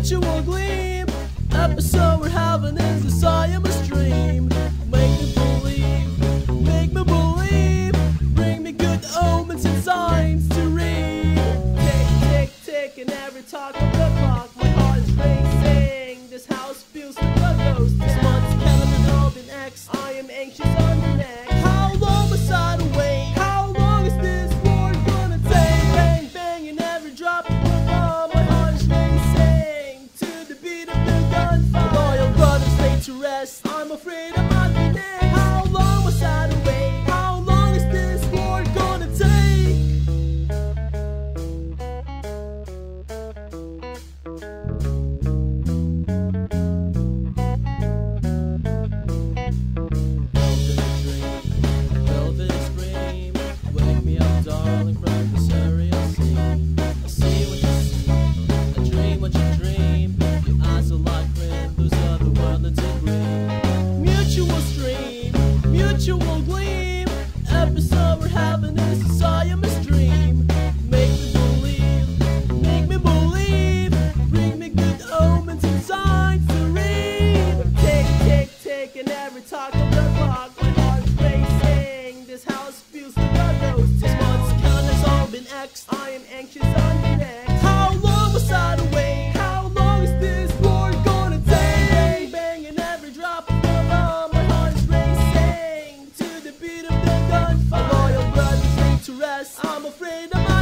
gleam. Episode we're having is the Siamese talk of the block, my heart's racing. This house feels like a ghost. This month's count has all been X. I am anxious on the next. How long was I to wait? How long is this war gonna take? Bang, bang, and every drop of blood, my heart is racing to the beat of the gunfire. A loyal blood laid to rest. I'm afraid I'm.